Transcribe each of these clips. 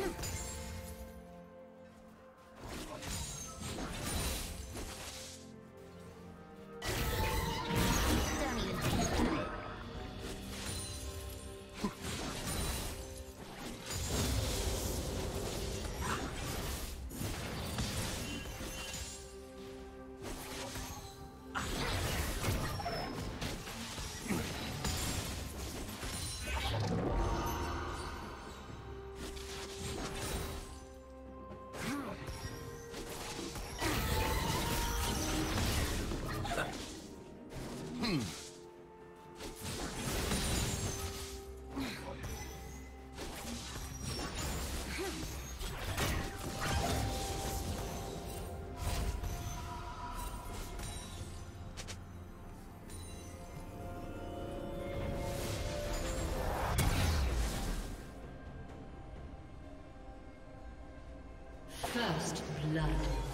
Shoot. Blood.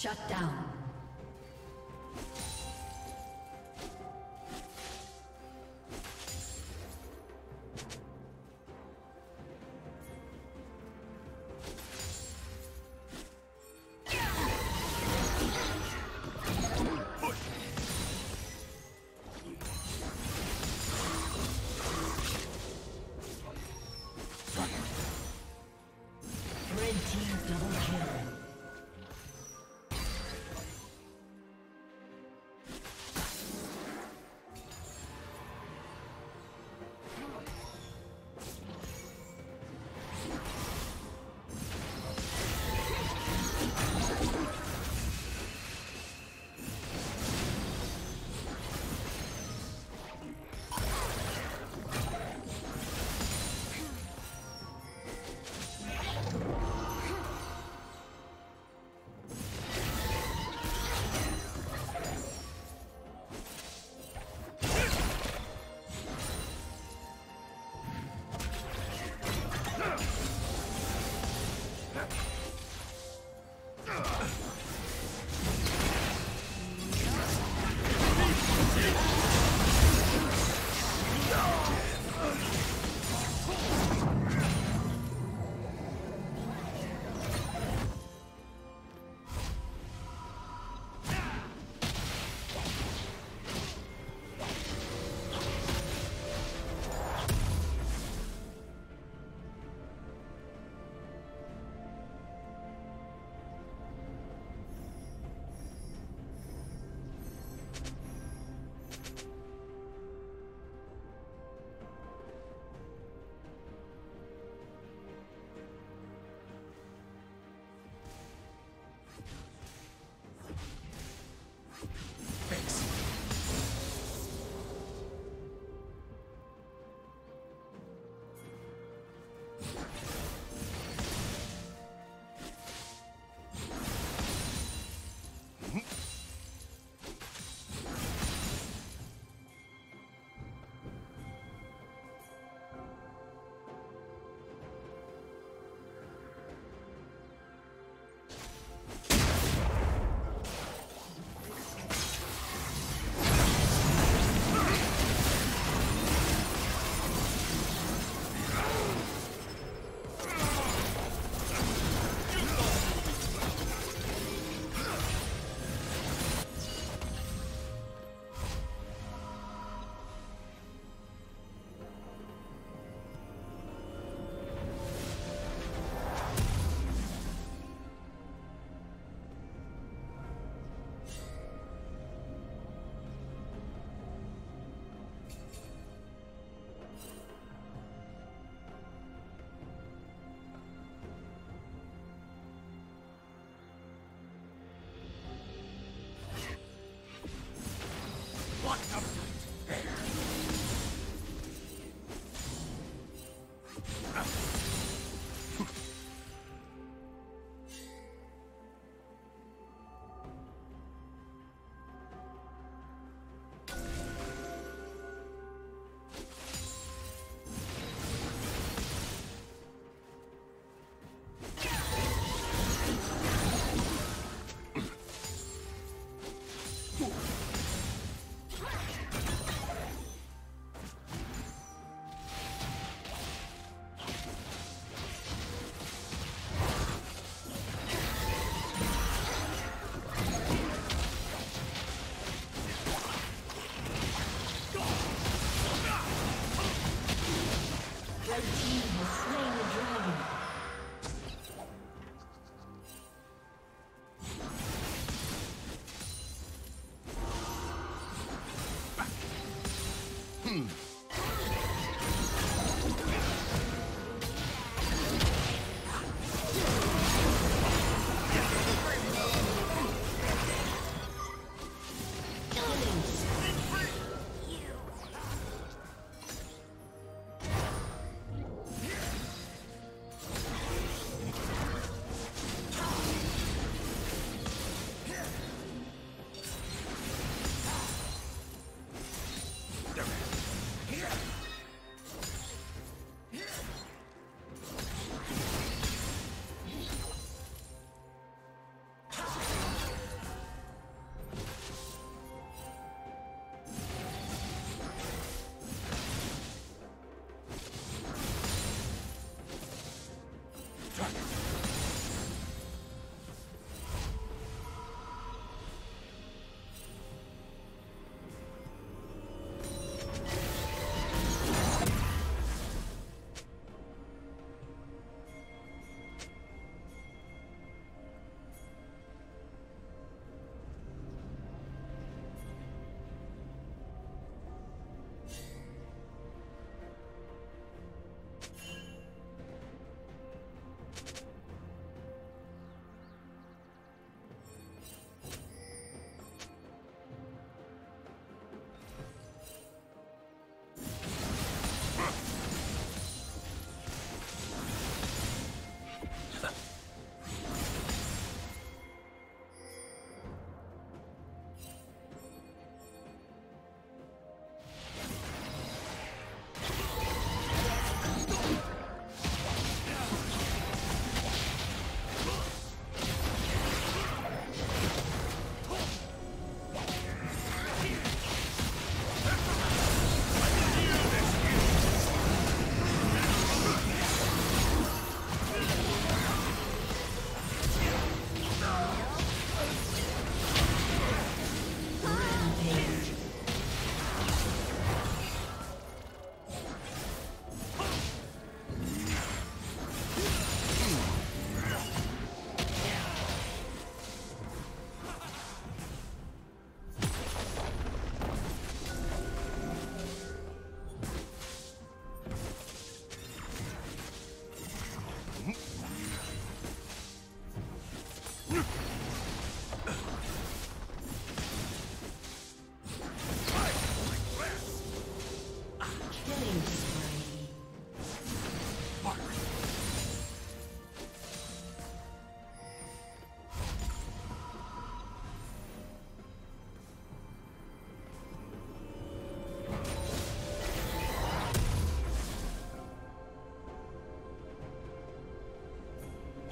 Shut down.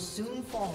Soon fall.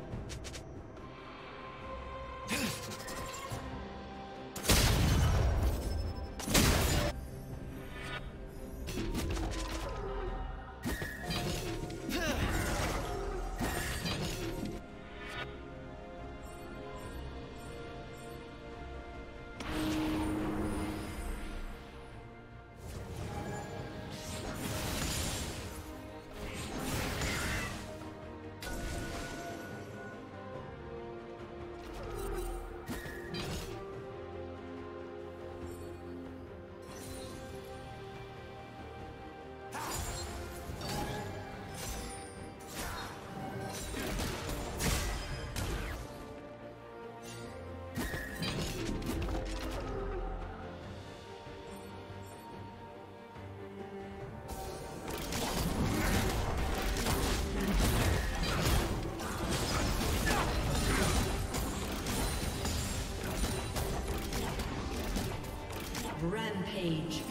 Rampage.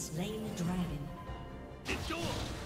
Slain the dragon. Endure! Shut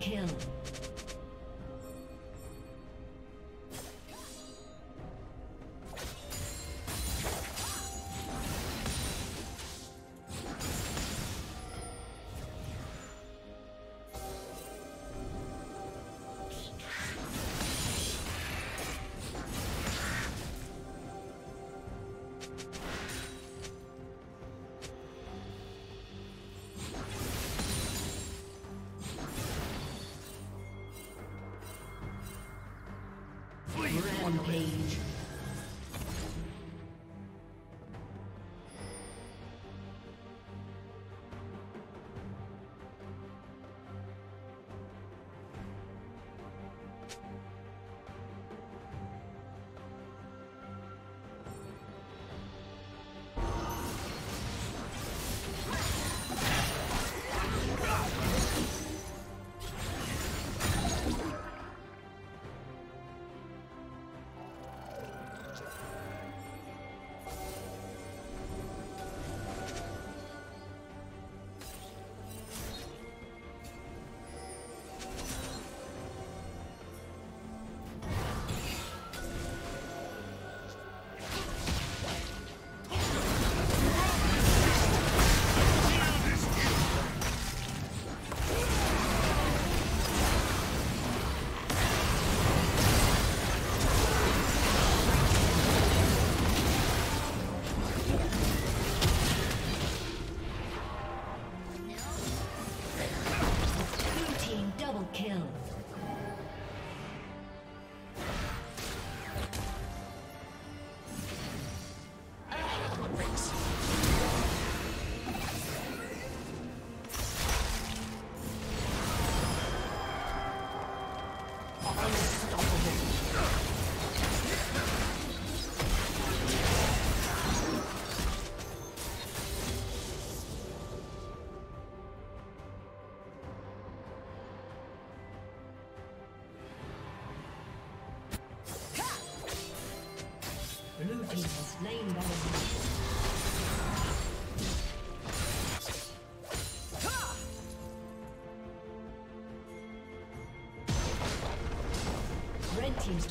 kill. Rampage. Slain